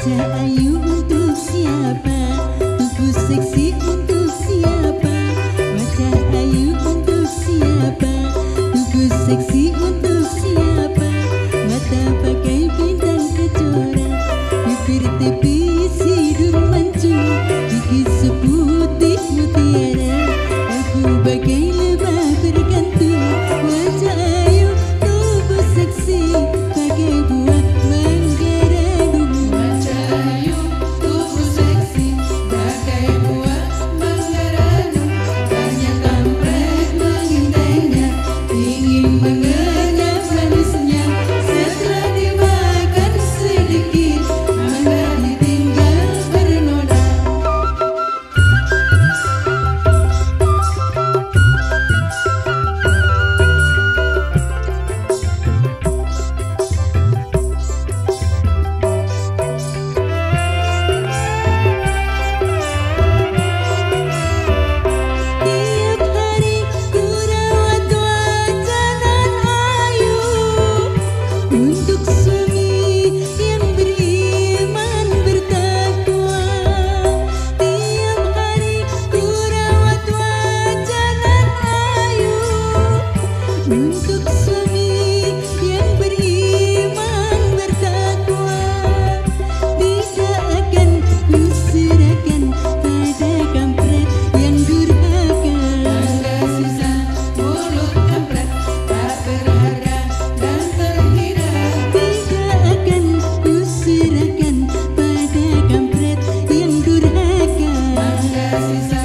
wajah ayu untuk siapa? Tubuh seksi untuk Yes,